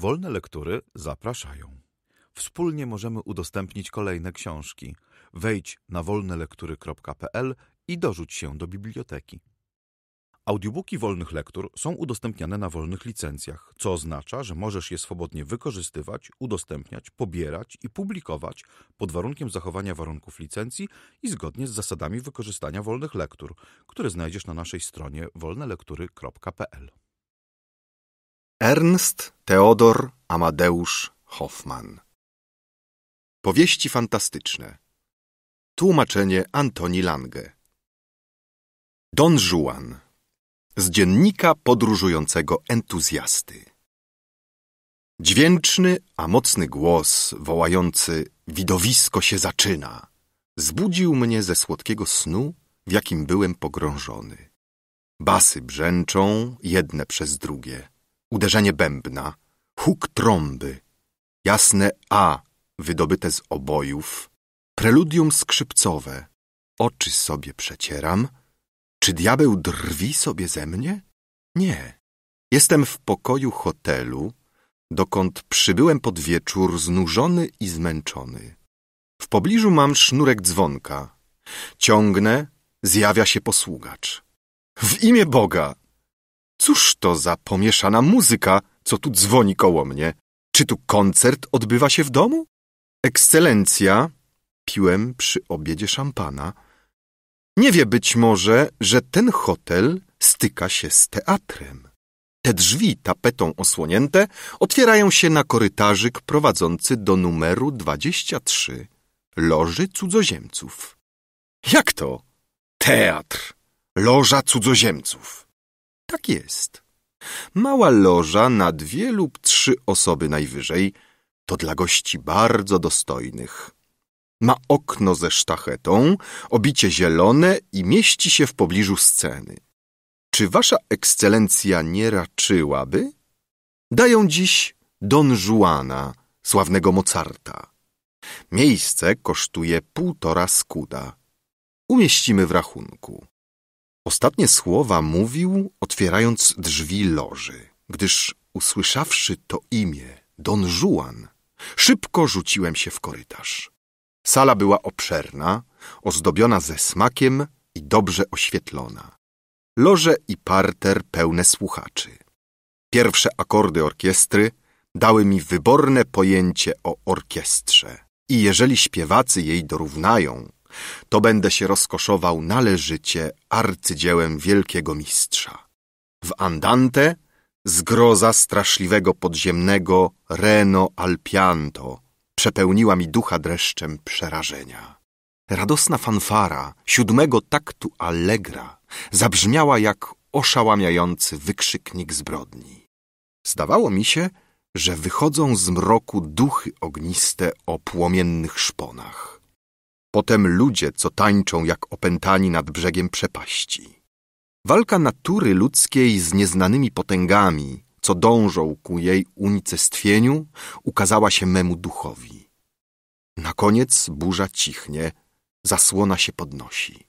Wolne lektury zapraszają. Wspólnie możemy udostępnić kolejne książki. Wejdź na wolnelektury.pl i dorzuć się do biblioteki. Audiobooki wolnych lektur są udostępniane na wolnych licencjach, co oznacza, że możesz je swobodnie wykorzystywać, udostępniać, pobierać i publikować pod warunkiem zachowania warunków licencji i zgodnie z zasadami wykorzystania wolnych lektur, które znajdziesz na naszej stronie wolnelektury.pl. Ernst Theodor Amadeusz Hoffmann. Powieści fantastyczne. Tłumaczenie Antoni Lange. Don Juan. Z dziennika podróżującego entuzjasty. Dźwięczny, a mocny głos wołający Widowisko się zaczyna zbudził mnie ze słodkiego snu, w jakim byłem pogrążony. Basy brzęczą jedne przez drugie uderzenie bębna, huk trąby, jasne A wydobyte z obojów, preludium skrzypcowe. Oczy sobie przecieram. Czy diabeł drwi sobie ze mnie? Nie. Jestem w pokoju hotelu, dokąd przybyłem pod wieczór znużony i zmęczony. W pobliżu mam sznurek dzwonka. Ciągnę, zjawia się posługacz. W imię Boga! Cóż to za pomieszana muzyka, co tu dzwoni koło mnie? Czy tu koncert odbywa się w domu? Ekscelencja, piłem przy obiedzie szampana, nie wie być może, że ten hotel styka się z teatrem. Te drzwi tapetą osłonięte otwierają się na korytarzyk prowadzący do numeru 23 Loży Cudzoziemców. Jak to? Teatr. Loża Cudzoziemców. Tak jest. Mała loża na dwie lub trzy osoby najwyżej to dla gości bardzo dostojnych. Ma okno ze sztachetą, obicie zielone i mieści się w pobliżu sceny. Czy wasza ekscelencja nie raczyłaby? Dają dziś Don Juana, sławnego Mozarta. Miejsce kosztuje półtora skuda. Umieścimy w rachunku. Ostatnie słowa mówił, otwierając drzwi loży, gdyż usłyszawszy to imię, Don Juan, szybko rzuciłem się w korytarz. Sala była obszerna, ozdobiona ze smakiem i dobrze oświetlona. Loże i parter pełne słuchaczy. Pierwsze akordy orkiestry dały mi wyborne pojęcie o orkiestrze. I jeżeli śpiewacy jej dorównają, to będę się rozkoszował należycie arcydziełem wielkiego mistrza. W Andante zgroza straszliwego podziemnego Reno Alpianto przepełniła mi ducha dreszczem przerażenia. Radosna fanfara siódmego taktu Allegra zabrzmiała jak oszałamiający wykrzyknik zbrodni. Zdawało mi się, że wychodzą z mroku duchy ogniste o płomiennych szponach. Potem ludzie, co tańczą jak opętani nad brzegiem przepaści. Walka natury ludzkiej z nieznanymi potęgami, co dążą ku jej unicestwieniu, ukazała się memu duchowi. Na koniec burza cichnie, zasłona się podnosi.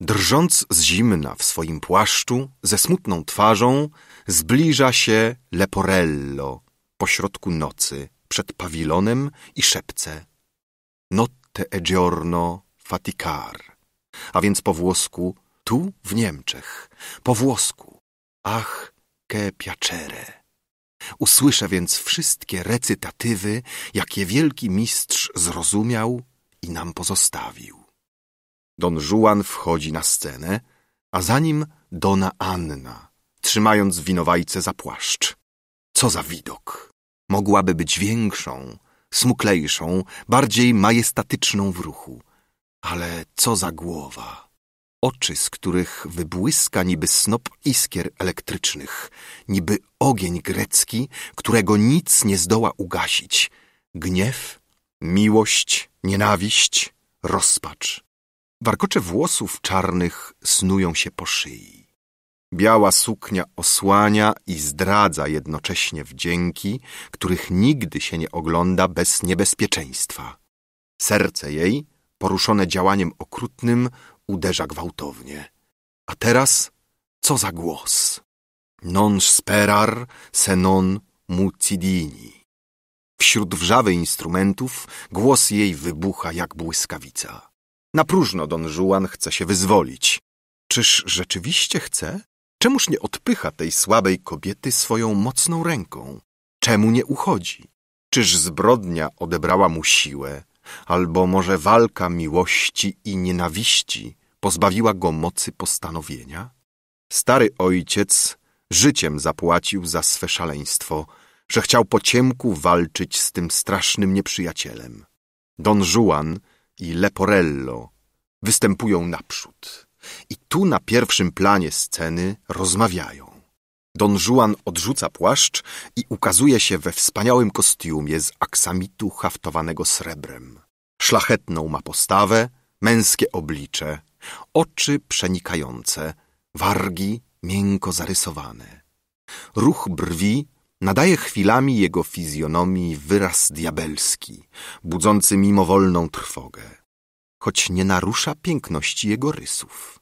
Drżąc z zimna w swoim płaszczu, ze smutną twarzą, zbliża się Leporello pośrodku nocy, przed pawilonem i szepce. No te e giorno faticar, a więc po włosku tu w Niemczech, po włosku. Ach, che piacere. Usłyszę więc wszystkie recytatywy, jakie wielki mistrz zrozumiał i nam pozostawił. Don Juan wchodzi na scenę, a za nim Dona Anna, trzymając winowajce za płaszcz. Co za widok! Mogłaby być większą, smuklejszą, bardziej majestatyczną w ruchu. Ale co za głowa! Oczy, z których wybłyska niby snop iskier elektrycznych, niby ogień grecki, którego nic nie zdoła ugasić. Gniew, miłość, nienawiść, rozpacz. Warkocze włosów czarnych snują się po szyi. Biała suknia osłania i zdradza jednocześnie wdzięki, których nigdy się nie ogląda bez niebezpieczeństwa. Serce jej, poruszone działaniem okrutnym, uderza gwałtownie. A teraz co za głos? Non sperar se non Mucidini. Wśród wrzawy instrumentów głos jej wybucha jak błyskawica. Na próżno Don Juan chce się wyzwolić. Czyż rzeczywiście chce? Czemuż nie odpycha tej słabej kobiety swoją mocną ręką? Czemu nie uchodzi? Czyż zbrodnia odebrała mu siłę, albo może walka miłości i nienawiści pozbawiła go mocy postanowienia? Stary ojciec życiem zapłacił za swe szaleństwo, że chciał po ciemku walczyć z tym strasznym nieprzyjacielem. Don Juan i Leporello występują naprzód i tu na pierwszym planie sceny rozmawiają. Don Juan odrzuca płaszcz i ukazuje się we wspaniałym kostiumie z aksamitu haftowanego srebrem. Szlachetną ma postawę, męskie oblicze, oczy przenikające, wargi miękko zarysowane. Ruch brwi nadaje chwilami jego fizjonomii wyraz diabelski, budzący mimowolną trwogę, choć nie narusza piękności jego rysów.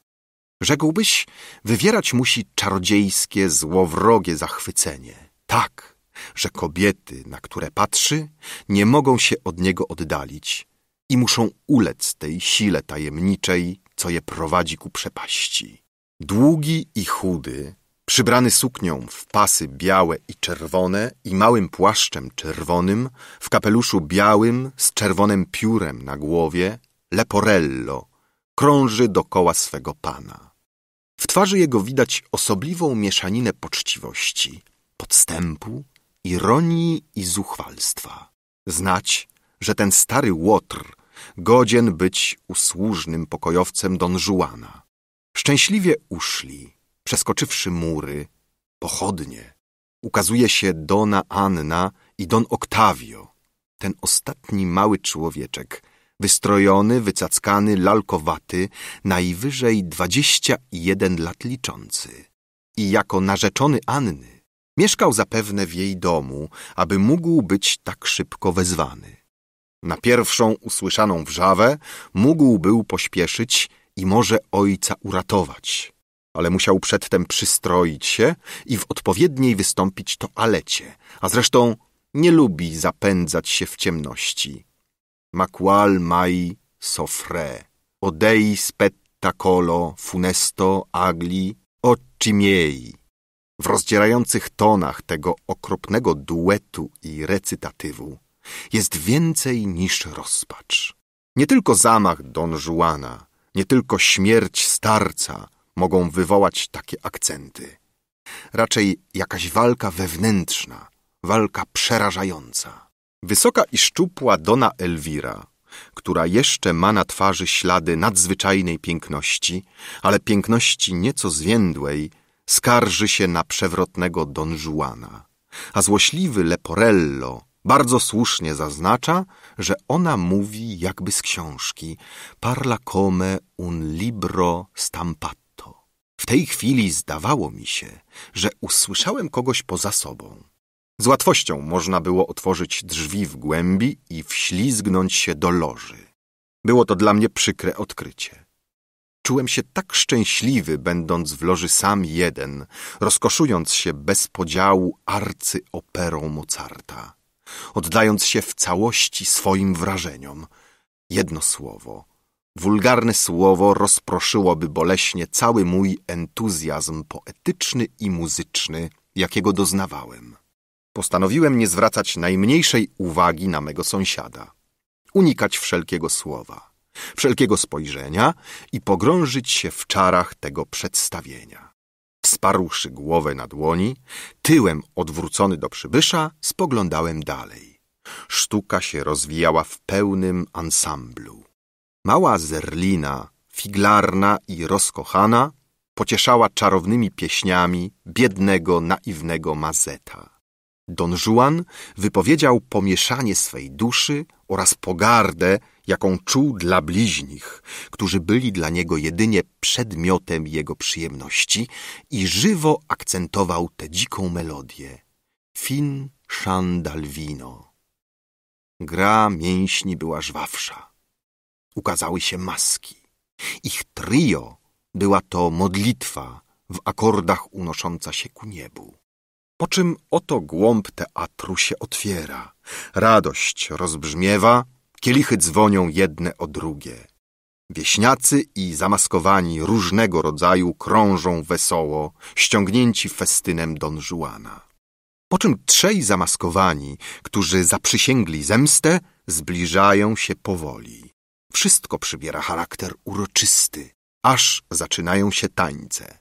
Rzekłbyś, wywierać musi czarodziejskie, złowrogie zachwycenie. Tak, że kobiety, na które patrzy, nie mogą się od niego oddalić i muszą ulec tej sile tajemniczej, co je prowadzi ku przepaści. Długi i chudy, przybrany suknią w pasy białe i czerwone i małym płaszczem czerwonym, w kapeluszu białym z czerwonym piórem na głowie, Leporello krąży dokoła swego pana. W twarzy jego widać osobliwą mieszaninę poczciwości, podstępu, ironii i zuchwalstwa. Znać, że ten stary łotr godzien być usłużnym pokojowcem Don Juana. Szczęśliwie uszli, przeskoczywszy mury, pochodnie. Ukazuje się Dona Anna i Don Octavio, ten ostatni mały człowieczek, wystrojony, wycackany, lalkowaty, najwyżej dwadzieścia jeden lat liczący. I jako narzeczony Anny mieszkał zapewne w jej domu, aby mógł być tak szybko wezwany. Na pierwszą usłyszaną wrzawę mógł był pośpieszyć i może ojca uratować, ale musiał przedtem przystroić się i w odpowiedniej wystąpić toalecie, a zresztą nie lubi zapędzać się w ciemności. Maqual mai sofre, odei spetta colo funesto agli occi miei. W rozdzierających tonach tego okropnego duetu i recytatywu jest więcej niż rozpacz. Nie tylko zamach Don Juana, nie tylko śmierć starca mogą wywołać takie akcenty. Raczej jakaś walka wewnętrzna, walka przerażająca. Wysoka i szczupła Dona Elwira, która jeszcze ma na twarzy ślady nadzwyczajnej piękności, ale piękności nieco zwiędłej, skarży się na przewrotnego Don Juana, a złośliwy Leporello bardzo słusznie zaznacza, że ona mówi jakby z książki Parla come un libro stampato. W tej chwili zdawało mi się, że usłyszałem kogoś poza sobą. Z łatwością można było otworzyć drzwi w głębi i wślizgnąć się do loży. Było to dla mnie przykre odkrycie. Czułem się tak szczęśliwy, będąc w loży sam jeden, rozkoszując się bez podziału arcyoperą Mozarta oddając się w całości swoim wrażeniom. Jedno słowo, wulgarne słowo rozproszyłoby boleśnie cały mój entuzjazm poetyczny i muzyczny, jakiego doznawałem. Postanowiłem nie zwracać najmniejszej uwagi na mego sąsiada, unikać wszelkiego słowa, wszelkiego spojrzenia i pogrążyć się w czarach tego przedstawienia. Wsparłszy głowę na dłoni, tyłem odwrócony do przybysza, spoglądałem dalej. Sztuka się rozwijała w pełnym ansamblu. Mała zerlina, figlarna i rozkochana, pocieszała czarownymi pieśniami biednego, naiwnego Mazeta. Don Juan wypowiedział pomieszanie swej duszy oraz pogardę, jaką czuł dla bliźnich, którzy byli dla niego jedynie przedmiotem jego przyjemności i żywo akcentował tę dziką melodię. Fin Chandalvino. Gra mięśni była żwawsza. Ukazały się maski. Ich trio była to modlitwa w akordach unosząca się ku niebu. Po czym oto głąb teatru się otwiera. Radość rozbrzmiewa, kielichy dzwonią jedne o drugie. Wieśniacy i zamaskowani różnego rodzaju krążą wesoło, ściągnięci festynem Don Juana. Po czym trzej zamaskowani, którzy zaprzysięgli zemstę, zbliżają się powoli. Wszystko przybiera charakter uroczysty, aż zaczynają się tańce.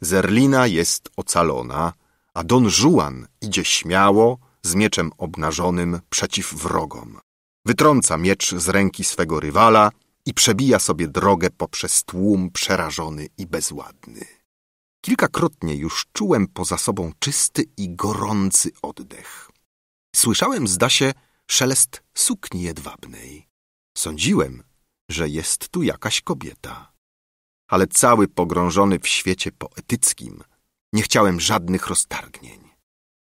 Zerlina jest ocalona, a Don Juan idzie śmiało, z mieczem obnażonym przeciw wrogom. Wytrąca miecz z ręki swego rywala i przebija sobie drogę poprzez tłum przerażony i bezładny. Kilkakrotnie już czułem poza sobą czysty i gorący oddech. Słyszałem, zda się, szelest sukni jedwabnej. Sądziłem, że jest tu jakaś kobieta. Ale cały pogrążony w świecie poetyckim, nie chciałem żadnych roztargnień.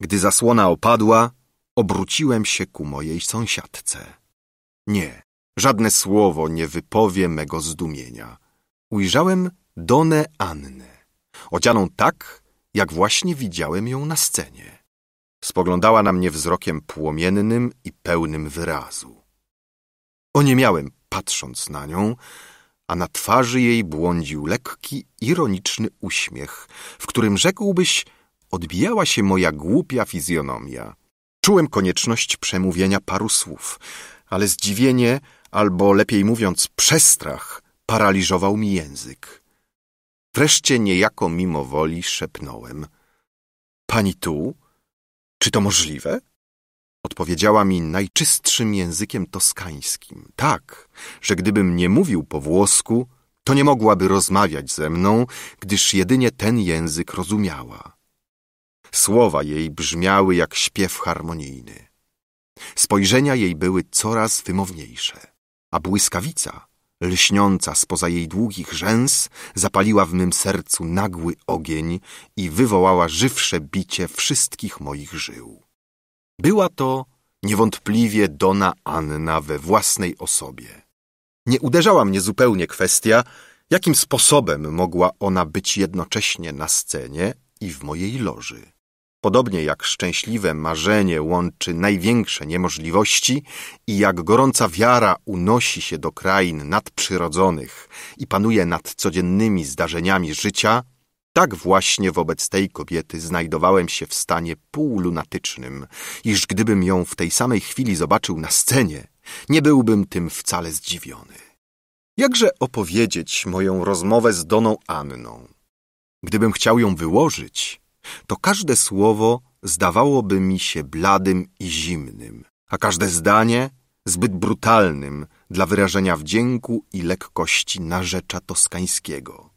Gdy zasłona opadła, obróciłem się ku mojej sąsiadce. Nie, żadne słowo nie wypowie mego zdumienia. Ujrzałem Donę Annę, odzianą tak, jak właśnie widziałem ją na scenie. Spoglądała na mnie wzrokiem płomiennym i pełnym wyrazu. Oniemiałem, patrząc na nią, a na twarzy jej błądził lekki, ironiczny uśmiech, w którym rzekłbyś, odbijała się moja głupia fizjonomia. Czułem konieczność przemówienia paru słów, ale zdziwienie, albo lepiej mówiąc przestrach, paraliżował mi język. Wreszcie niejako mimo woli szepnąłem. Pani tu? Czy to możliwe? Odpowiedziała mi najczystszym językiem toskańskim. Tak, że gdybym nie mówił po włosku, to nie mogłaby rozmawiać ze mną, gdyż jedynie ten język rozumiała. Słowa jej brzmiały jak śpiew harmonijny. Spojrzenia jej były coraz wymowniejsze, a błyskawica, lśniąca spoza jej długich rzęs, zapaliła w mym sercu nagły ogień i wywołała żywsze bicie wszystkich moich żył. Była to niewątpliwie Dona Anna we własnej osobie. Nie uderzała mnie zupełnie kwestia, jakim sposobem mogła ona być jednocześnie na scenie i w mojej loży. Podobnie jak szczęśliwe marzenie łączy największe niemożliwości i jak gorąca wiara unosi się do krain nadprzyrodzonych i panuje nad codziennymi zdarzeniami życia, tak właśnie wobec tej kobiety znajdowałem się w stanie półlunatycznym, iż gdybym ją w tej samej chwili zobaczył na scenie, nie byłbym tym wcale zdziwiony. Jakże opowiedzieć moją rozmowę z Doną Anną? Gdybym chciał ją wyłożyć, to każde słowo zdawałoby mi się bladym i zimnym, a każde zdanie zbyt brutalnym dla wyrażenia wdzięku i lekkości narzecza toskańskiego.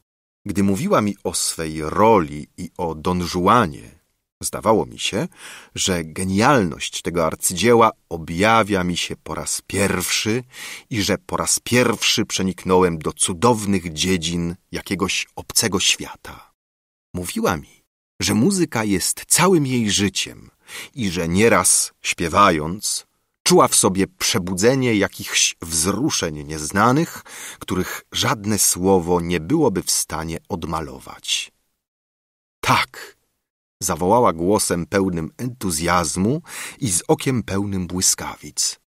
Gdy mówiła mi o swej roli i o Don Juanie, zdawało mi się, że genialność tego arcydzieła objawia mi się po raz pierwszy i że po raz pierwszy przeniknąłem do cudownych dziedzin jakiegoś obcego świata. Mówiła mi, że muzyka jest całym jej życiem i że nieraz śpiewając czuła w sobie przebudzenie jakichś wzruszeń nieznanych, których żadne słowo nie byłoby w stanie odmalować. Tak, zawołała głosem pełnym entuzjazmu i z okiem pełnym błyskawic.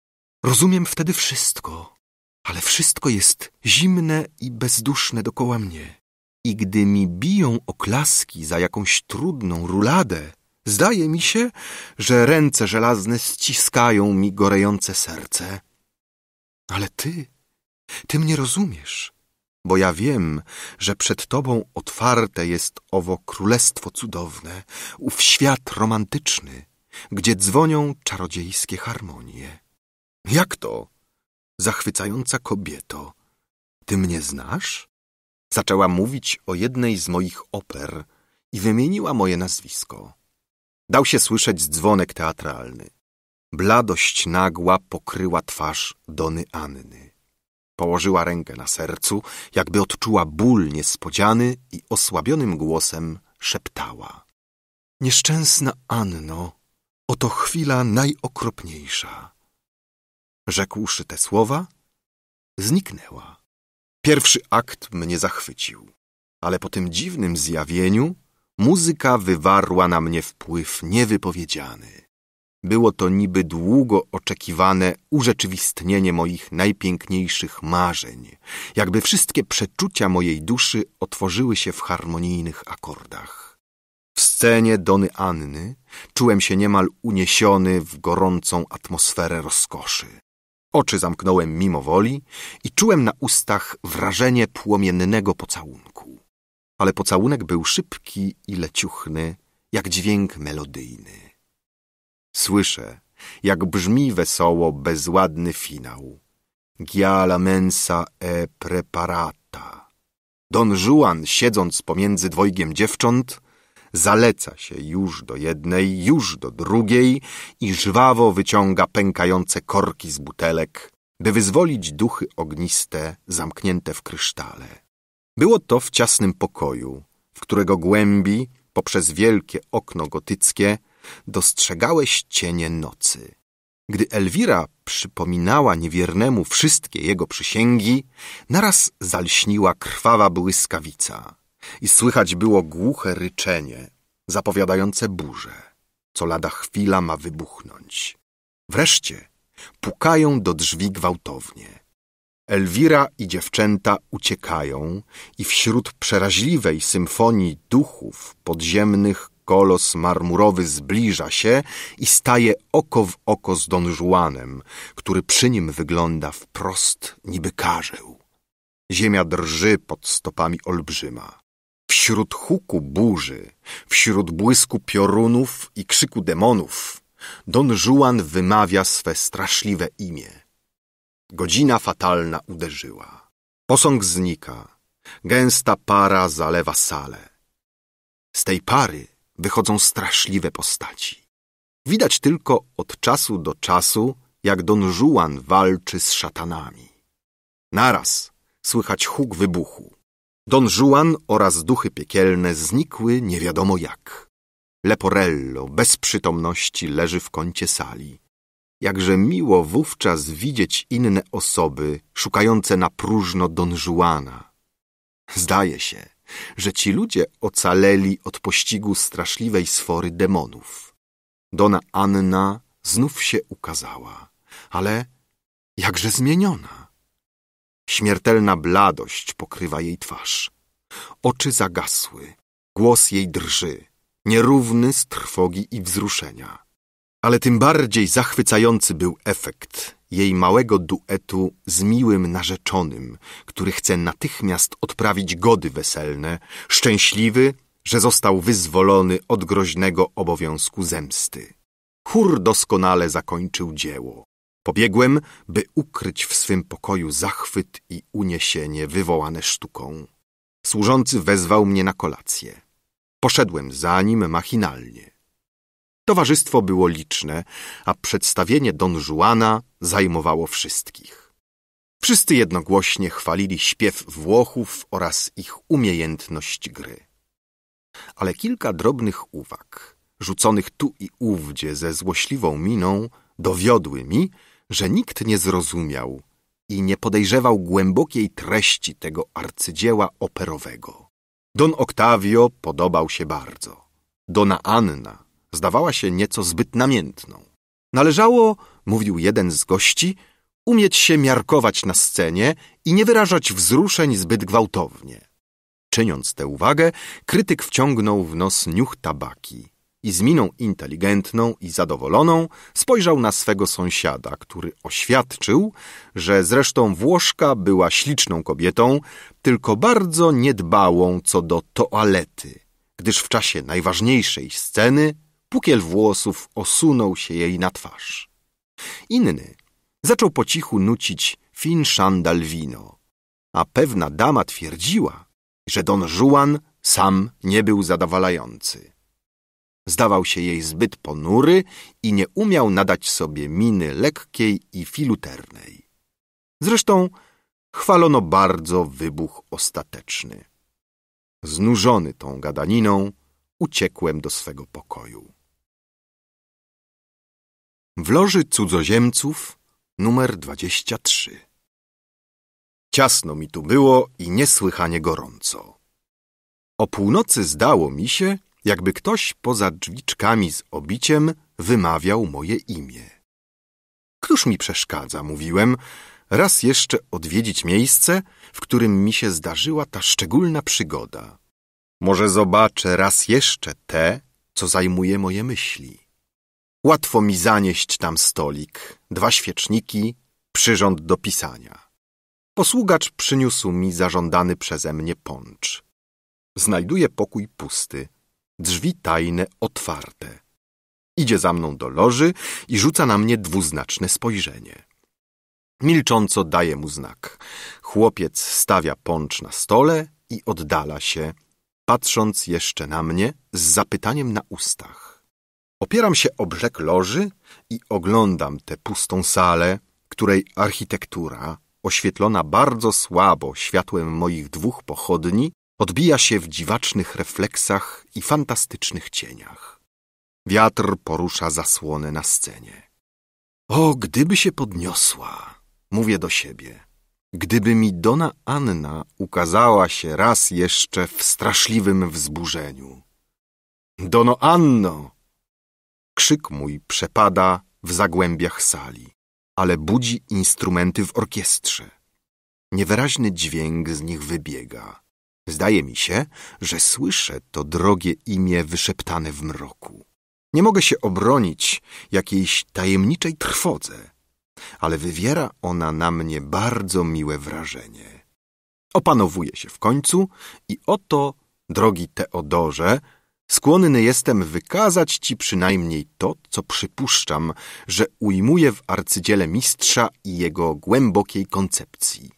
Rozumiem wtedy wszystko, ale wszystko jest zimne i bezduszne dokoła mnie. I gdy mi biją oklaski za jakąś trudną ruladę, Zdaje mi się, że ręce żelazne ściskają mi gorejące serce. Ale ty, ty mnie rozumiesz, bo ja wiem, że przed tobą otwarte jest owo królestwo cudowne, ów świat romantyczny, gdzie dzwonią czarodziejskie harmonie. Jak to, zachwycająca kobieto, ty mnie znasz? Zaczęła mówić o jednej z moich oper i wymieniła moje nazwisko. Dał się słyszeć dzwonek teatralny. Bladość nagła pokryła twarz Dony Anny. Położyła rękę na sercu, jakby odczuła ból niespodziany i osłabionym głosem szeptała. Nieszczęsna Anno, oto chwila najokropniejsza. Rzekłszy te słowa, zniknęła. Pierwszy akt mnie zachwycił, ale po tym dziwnym zjawieniu muzyka wywarła na mnie wpływ niewypowiedziany. Było to niby długo oczekiwane urzeczywistnienie moich najpiękniejszych marzeń, jakby wszystkie przeczucia mojej duszy otworzyły się w harmonijnych akordach. W scenie Dony Anny czułem się niemal uniesiony w gorącą atmosferę rozkoszy. Oczy zamknąłem mimo woli i czułem na ustach wrażenie płomiennego pocałunku. Ale pocałunek był szybki i leciuchny, jak dźwięk melodyjny. Słyszę, jak brzmi wesoło bezładny finał. Gia la mensa e preparata. Don Juan, siedząc pomiędzy dwojgiem dziewcząt, zaleca się już do jednej, już do drugiej i żwawo wyciąga pękające korki z butelek, by wyzwolić duchy ogniste zamknięte w krysztale. Było to w ciasnym pokoju, w którego głębi, poprzez wielkie okno gotyckie, dostrzegałeś cienie nocy. Gdy Elwira przypominała niewiernemu wszystkie jego przysięgi, naraz zalśniła krwawa błyskawica i słychać było głuche ryczenie, zapowiadające burzę, co lada chwila ma wybuchnąć. Wreszcie pukają do drzwi gwałtownie. Elwira i dziewczęta uciekają i wśród przeraźliwej symfonii duchów podziemnych kolos marmurowy zbliża się i staje oko w oko z Don Juanem, który przy nim wygląda wprost niby karzeł. Ziemia drży pod stopami olbrzyma. Wśród huku burzy, wśród błysku piorunów i krzyku demonów, Don Juan wymawia swe straszliwe imię. Godzina fatalna uderzyła. Posąg znika. Gęsta para zalewa salę. Z tej pary wychodzą straszliwe postaci. Widać tylko od czasu do czasu, jak Don Juan walczy z szatanami. Naraz słychać huk wybuchu. Don Juan oraz duchy piekielne znikły nie wiadomo jak. Leporello bez przytomności leży w kącie sali. Jakże miło wówczas widzieć inne osoby szukające na próżno Don Juana. Zdaje się, że ci ludzie ocaleli od pościgu straszliwej sfory demonów. Dona Anna znów się ukazała, ale jakże zmieniona. Śmiertelna bladość pokrywa jej twarz. Oczy zagasły, głos jej drży, nierówny z trwogi i wzruszenia. Ale tym bardziej zachwycający był efekt jej małego duetu z miłym narzeczonym, który chce natychmiast odprawić gody weselne, szczęśliwy, że został wyzwolony od groźnego obowiązku zemsty. Chór doskonale zakończył dzieło. Pobiegłem, by ukryć w swym pokoju zachwyt i uniesienie wywołane sztuką. Służący wezwał mnie na kolację. Poszedłem za nim machinalnie. Towarzystwo było liczne, a przedstawienie Don Juana zajmowało wszystkich. Wszyscy jednogłośnie chwalili śpiew Włochów oraz ich umiejętność gry. Ale kilka drobnych uwag, rzuconych tu i ówdzie ze złośliwą miną, dowiodły mi, że nikt nie zrozumiał i nie podejrzewał głębokiej treści tego arcydzieła operowego. Don Octavio podobał się bardzo. Dona Anna zdawała się nieco zbyt namiętną. Należało, mówił jeden z gości, umieć się miarkować na scenie i nie wyrażać wzruszeń zbyt gwałtownie. Czyniąc tę uwagę, krytyk wciągnął w nos niuch tabaki i z miną inteligentną i zadowoloną spojrzał na swego sąsiada, który oświadczył, że zresztą Włoszka była śliczną kobietą, tylko bardzo niedbałą co do toalety, gdyż w czasie najważniejszej sceny pukiel włosów osunął się jej na twarz. Inny zaczął po cichu nucić fin szandal wino, a pewna dama twierdziła, że Don Juan sam nie był zadowalający. Zdawał się jej zbyt ponury i nie umiał nadać sobie miny lekkiej i filuternej. Zresztą chwalono bardzo wybuch ostateczny. Znużony tą gadaniną, uciekłem do swego pokoju. W loży cudzoziemców numer 23 Ciasno mi tu było i niesłychanie gorąco. O północy zdało mi się, jakby ktoś poza drzwiczkami z obiciem wymawiał moje imię. Któż mi przeszkadza, mówiłem, raz jeszcze odwiedzić miejsce, w którym mi się zdarzyła ta szczególna przygoda. Może zobaczę raz jeszcze te, co zajmuje moje myśli. Łatwo mi zanieść tam stolik, dwa świeczniki, przyrząd do pisania. Posługacz przyniósł mi zażądany przeze mnie poncz. Znajduję pokój pusty, drzwi tajne otwarte. Idzie za mną do loży i rzuca na mnie dwuznaczne spojrzenie. Milcząco daje mu znak. Chłopiec stawia poncz na stole i oddala się, patrząc jeszcze na mnie z zapytaniem na ustach. Opieram się o brzeg loży i oglądam tę pustą salę, której architektura, oświetlona bardzo słabo światłem moich dwóch pochodni, odbija się w dziwacznych refleksach i fantastycznych cieniach. Wiatr porusza zasłonę na scenie. O, gdyby się podniosła, mówię do siebie, gdyby mi Dona Anna ukazała się raz jeszcze w straszliwym wzburzeniu. Dono Anno! Krzyk mój przepada w zagłębiach sali, ale budzi instrumenty w orkiestrze. Niewyraźny dźwięk z nich wybiega. Zdaje mi się, że słyszę to drogie imię wyszeptane w mroku. Nie mogę się obronić jakiejś tajemniczej trwodze, ale wywiera ona na mnie bardzo miłe wrażenie. Opanowuję się w końcu i oto, drogi Teodorze, skłonny jestem wykazać ci przynajmniej to, co przypuszczam, że ujmuje w arcydziele mistrza i jego głębokiej koncepcji.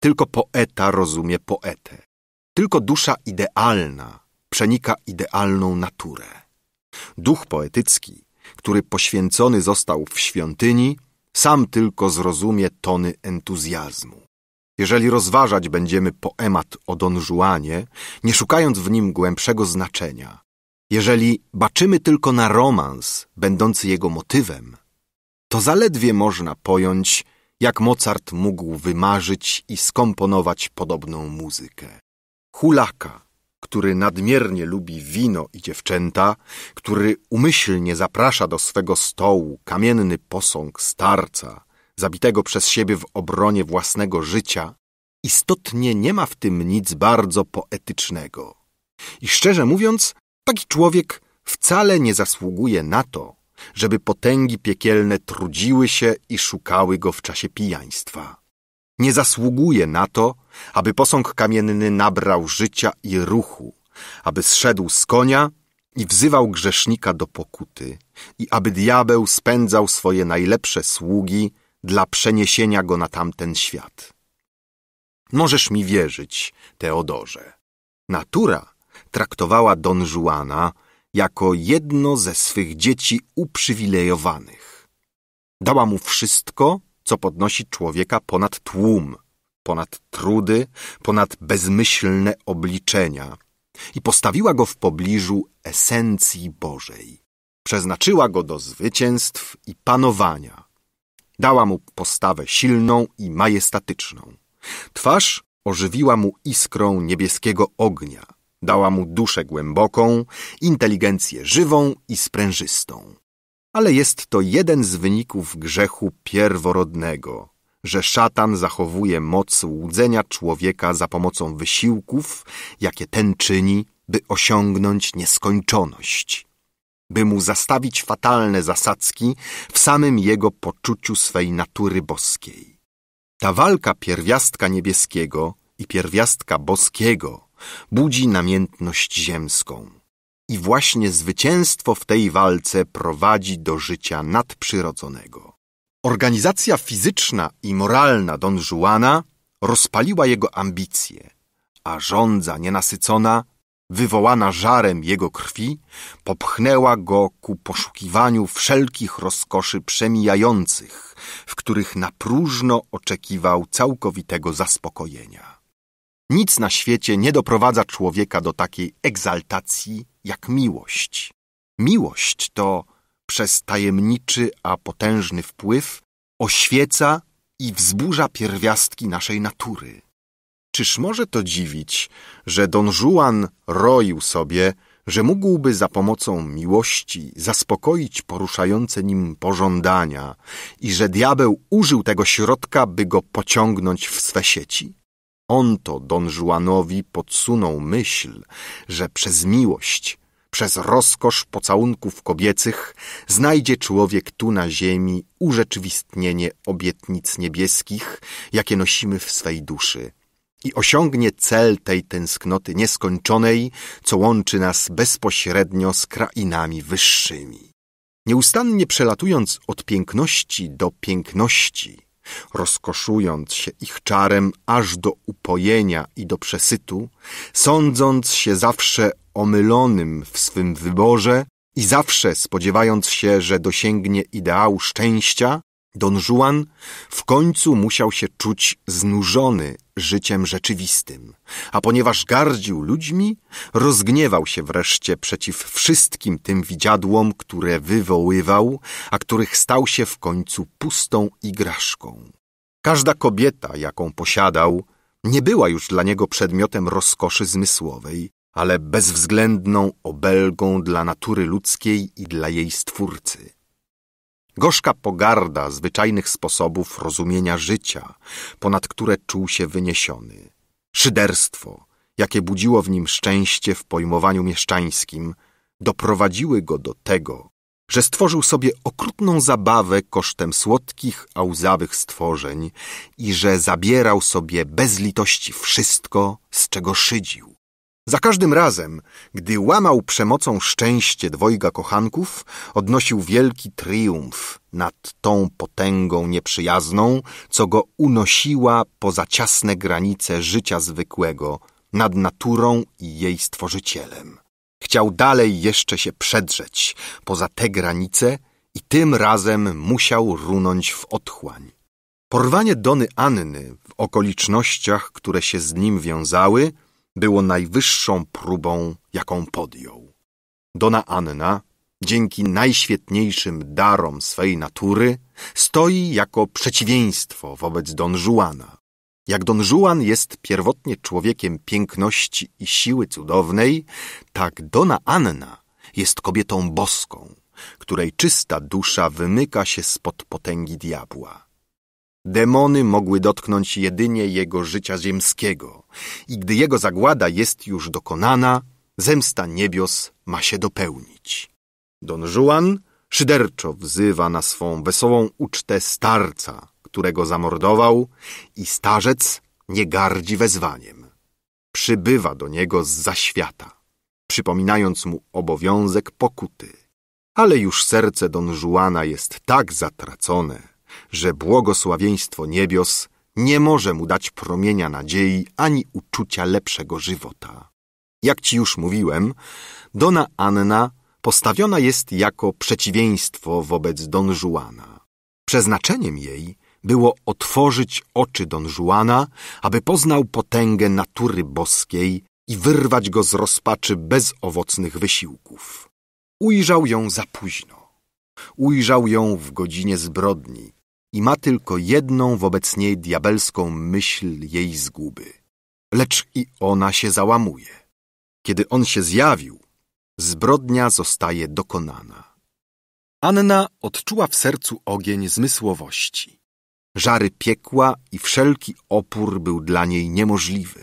Tylko poeta rozumie poetę. Tylko dusza idealna przenika idealną naturę. Duch poetycki, który poświęcony został w świątyni, sam tylko zrozumie tony entuzjazmu. Jeżeli rozważać będziemy poemat o Don Juanie, nie szukając w nim głębszego znaczenia, jeżeli baczymy tylko na romans, będący jego motywem, to zaledwie można pojąć, jak Mozart mógł wymarzyć i skomponować podobną muzykę. Hulaka, który nadmiernie lubi wino i dziewczęta, który umyślnie zaprasza do swego stołu kamienny posąg starca, zabitego przez siebie w obronie własnego życia, istotnie nie ma w tym nic bardzo poetycznego. I szczerze mówiąc, taki człowiek wcale nie zasługuje na to, żeby potęgi piekielne trudziły się i szukały go w czasie pijaństwa nie zasługuje na to, aby posąg kamienny nabrał życia i ruchu, aby zszedł z konia i wzywał grzesznika do pokuty i aby diabeł spędzał swoje najlepsze sługi dla przeniesienia go na tamten świat. Możesz mi wierzyć, Teodorze. Natura traktowała Don Juana jako jedno ze swych dzieci uprzywilejowanych. Dała mu wszystko, co podnosi człowieka ponad tłum, ponad trudy, ponad bezmyślne obliczenia i postawiła go w pobliżu esencji Bożej. Przeznaczyła go do zwycięstw i panowania. Dała mu postawę silną i majestatyczną. Twarz ożywiła mu iskrą niebieskiego ognia. Dała mu duszę głęboką, inteligencję żywą i sprężystą ale jest to jeden z wyników grzechu pierworodnego, że szatan zachowuje moc łudzenia człowieka za pomocą wysiłków, jakie ten czyni, by osiągnąć nieskończoność, by mu zastawić fatalne zasadzki w samym jego poczuciu swej natury boskiej. Ta walka pierwiastka niebieskiego i pierwiastka boskiego budzi namiętność ziemską i właśnie zwycięstwo w tej walce prowadzi do życia nadprzyrodzonego. Organizacja fizyczna i moralna Don Juana rozpaliła jego ambicje, a żądza nienasycona, wywołana żarem jego krwi, popchnęła go ku poszukiwaniu wszelkich rozkoszy przemijających, w których na próżno oczekiwał całkowitego zaspokojenia. Nic na świecie nie doprowadza człowieka do takiej egzaltacji jak miłość. Miłość to przez tajemniczy, a potężny wpływ oświeca i wzburza pierwiastki naszej natury. Czyż może to dziwić, że Don Juan roił sobie, że mógłby za pomocą miłości zaspokoić poruszające nim pożądania i że diabeł użył tego środka, by go pociągnąć w swe sieci? On to Don Juanowi podsunął myśl, że przez miłość, przez rozkosz pocałunków kobiecych znajdzie człowiek tu na ziemi urzeczywistnienie obietnic niebieskich, jakie nosimy w swej duszy i osiągnie cel tej tęsknoty nieskończonej, co łączy nas bezpośrednio z krainami wyższymi. Nieustannie przelatując od piękności do piękności, rozkoszując się ich czarem aż do upojenia i do przesytu, sądząc się zawsze omylonym w swym wyborze i zawsze spodziewając się, że dosięgnie ideału szczęścia, Don Juan w końcu musiał się czuć znużony życiem rzeczywistym, a ponieważ gardził ludźmi, rozgniewał się wreszcie przeciw wszystkim tym widziadłom, które wywoływał, a których stał się w końcu pustą igraszką. Każda kobieta, jaką posiadał, nie była już dla niego przedmiotem rozkoszy zmysłowej, ale bezwzględną obelgą dla natury ludzkiej i dla jej stwórcy. Gorzka pogarda zwyczajnych sposobów rozumienia życia, ponad które czuł się wyniesiony. Szyderstwo, jakie budziło w nim szczęście w pojmowaniu mieszczańskim, doprowadziły go do tego, że stworzył sobie okrutną zabawę kosztem słodkich, a łzawych stworzeń i że zabierał sobie bez litości wszystko, z czego szydził. Za każdym razem, gdy łamał przemocą szczęście dwojga kochanków, odnosił wielki triumf nad tą potęgą nieprzyjazną, co go unosiła poza ciasne granice życia zwykłego, nad naturą i jej stworzycielem. Chciał dalej jeszcze się przedrzeć poza te granice i tym razem musiał runąć w otchłań. Porwanie Dony Anny w okolicznościach, które się z nim wiązały, było najwyższą próbą, jaką podjął. Dona Anna, dzięki najświetniejszym darom swej natury, stoi jako przeciwieństwo wobec Don Juana. Jak Don Juan jest pierwotnie człowiekiem piękności i siły cudownej, tak Dona Anna jest kobietą boską, której czysta dusza wymyka się spod potęgi diabła. Demony mogły dotknąć jedynie jego życia ziemskiego i gdy jego zagłada jest już dokonana, zemsta niebios ma się dopełnić. Don Juan szyderczo wzywa na swą wesołą ucztę starca, którego zamordował i starzec nie gardzi wezwaniem. Przybywa do niego z zaświata, przypominając mu obowiązek pokuty. Ale już serce Don Juana jest tak zatracone, że błogosławieństwo niebios nie może mu dać promienia nadziei ani uczucia lepszego żywota. Jak ci już mówiłem, Dona Anna postawiona jest jako przeciwieństwo wobec Don Juana. Przeznaczeniem jej było otworzyć oczy Don Juana, aby poznał potęgę natury boskiej i wyrwać go z rozpaczy bezowocnych wysiłków. Ujrzał ją za późno. Ujrzał ją w godzinie zbrodni i ma tylko jedną wobec niej diabelską myśl jej zguby. Lecz i ona się załamuje. Kiedy on się zjawił, zbrodnia zostaje dokonana. Anna odczuła w sercu ogień zmysłowości. Żary piekła i wszelki opór był dla niej niemożliwy.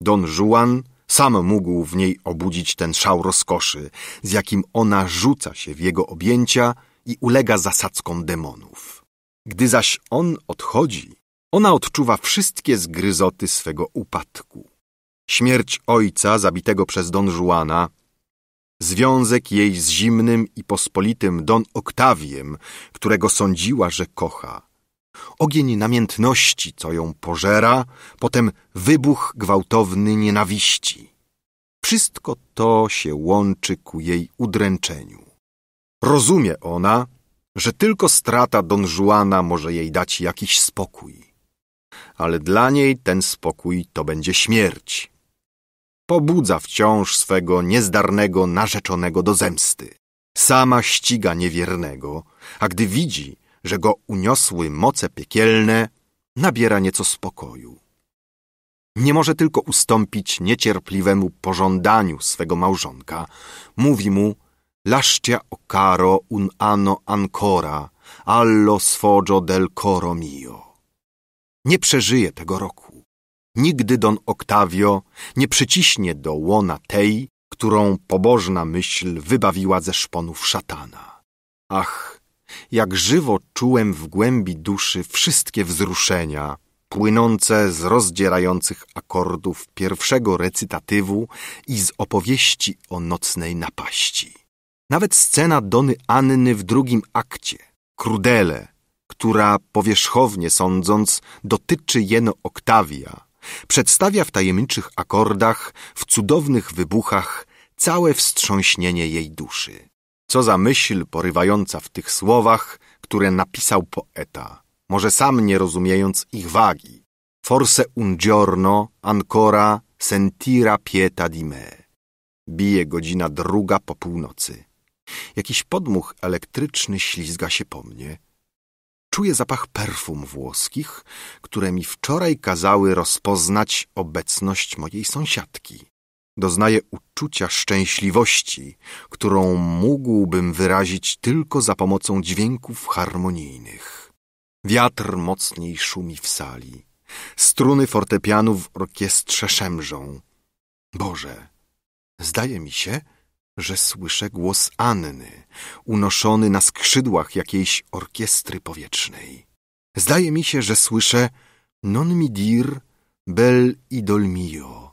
Don Juan sam mógł w niej obudzić ten szał rozkoszy, z jakim ona rzuca się w jego objęcia i ulega zasadzkom demonów. Gdy zaś on odchodzi, ona odczuwa wszystkie zgryzoty swego upadku. Śmierć ojca zabitego przez Don Juana, związek jej z zimnym i pospolitym Don Oktawiem, którego sądziła, że kocha, ogień namiętności, co ją pożera, potem wybuch gwałtowny nienawiści. Wszystko to się łączy ku jej udręczeniu. Rozumie ona, że tylko strata Don Juana może jej dać jakiś spokój. Ale dla niej ten spokój to będzie śmierć. Pobudza wciąż swego niezdarnego narzeczonego do zemsty. Sama ściga niewiernego, a gdy widzi, że go uniosły moce piekielne, nabiera nieco spokoju. Nie może tylko ustąpić niecierpliwemu pożądaniu swego małżonka. Mówi mu, lascia o caro un anno ancora, allo sfoggio del coro mio. Nie przeżyje tego roku. Nigdy Don Octavio nie przyciśnie do łona tej, którą pobożna myśl wybawiła ze szponów szatana. Ach, jak żywo czułem w głębi duszy wszystkie wzruszenia, płynące z rozdzierających akordów pierwszego recytatywu i z opowieści o nocnej napaści. Nawet scena Dony Anny w drugim akcie, Krudele, która powierzchownie sądząc dotyczy jeno Oktawia, przedstawia w tajemniczych akordach, w cudownych wybuchach całe wstrząśnienie jej duszy. Co za myśl porywająca w tych słowach, które napisał poeta, może sam nie rozumiejąc ich wagi. Forse un giorno ancora sentira pieta di me. Bije godzina druga po północy. Jakiś podmuch elektryczny ślizga się po mnie. Czuję zapach perfum włoskich, które mi wczoraj kazały rozpoznać obecność mojej sąsiadki. Doznaję uczucia szczęśliwości, którą mógłbym wyrazić tylko za pomocą dźwięków harmonijnych. Wiatr mocniej szumi w sali. Struny fortepianu w orkiestrze szemrzą. Boże, zdaje mi się, że słyszę głos Anny, unoszony na skrzydłach jakiejś orkiestry powietrznej. Zdaje mi się, że słyszę non mi dir bel idol mio.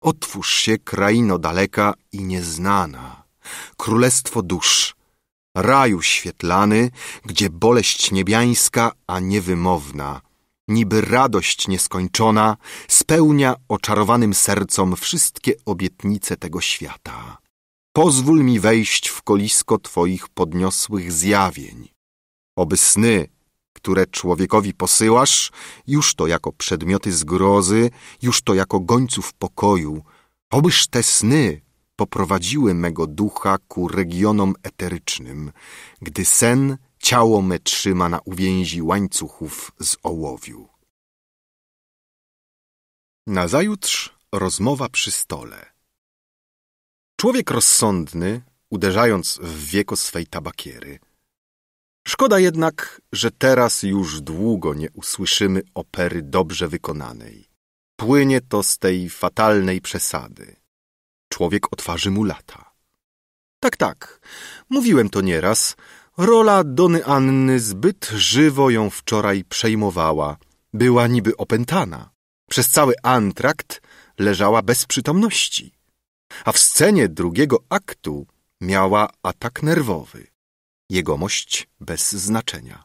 Otwórz się, kraino daleka i nieznana, królestwo dusz, raju świetlany, gdzie boleść niebiańska, a niewymowna, niby radość nieskończona, spełnia oczarowanym sercom wszystkie obietnice tego świata. Pozwól mi wejść w kolisko Twoich podniosłych zjawień. Oby sny, które człowiekowi posyłasz, już to jako przedmioty zgrozy, już to jako gońców pokoju, obyż te sny poprowadziły mego ducha ku regionom eterycznym, gdy sen ciało me trzyma na uwięzi łańcuchów z ołowiu. Nazajutrz rozmowa przy stole. Człowiek rozsądny, uderzając w wieko swej tabakiery. Szkoda jednak, że teraz już długo nie usłyszymy opery dobrze wykonanej. Płynie to z tej fatalnej przesady. Człowiek otwarzy mu lata. Tak, tak, mówiłem to nieraz. Rola Dony Anny zbyt żywo ją wczoraj przejmowała. Była niby opętana. Przez cały antrakt leżała bez przytomności a w scenie drugiego aktu miała atak nerwowy. Jegomość bez znaczenia.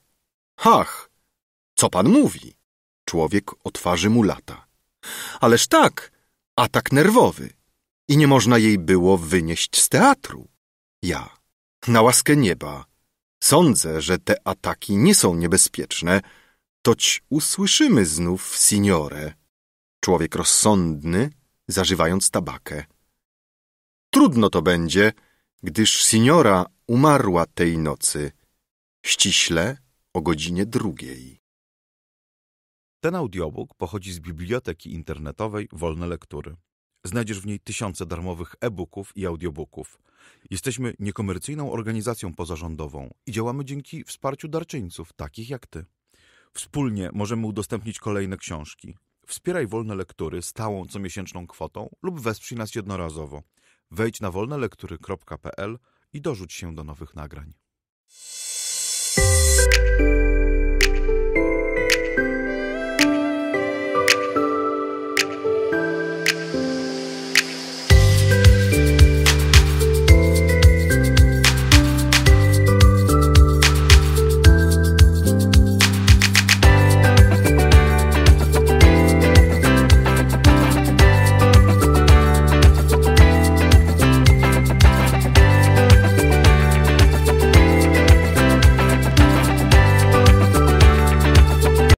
Hach, co pan mówi? Człowiek o twarzy mu lata. Ależ tak, atak nerwowy. I nie można jej było wynieść z teatru. Ja, na łaskę nieba, sądzę, że te ataki nie są niebezpieczne, toć usłyszymy znów signore. Człowiek rozsądny, zażywając tabakę. Trudno to będzie, gdyż signora umarła tej nocy, ściśle o godzinie drugiej. Ten audiobook pochodzi z biblioteki internetowej Wolne Lektury. Znajdziesz w niej tysiące darmowych e-booków i audiobooków. Jesteśmy niekomercyjną organizacją pozarządową i działamy dzięki wsparciu darczyńców, takich jak ty. Wspólnie możemy udostępnić kolejne książki. Wspieraj Wolne Lektury stałą comiesięczną kwotą lub wesprzyj nas jednorazowo – Wejdź na wolnelektury.pl i dorzuć się do nowych nagrań.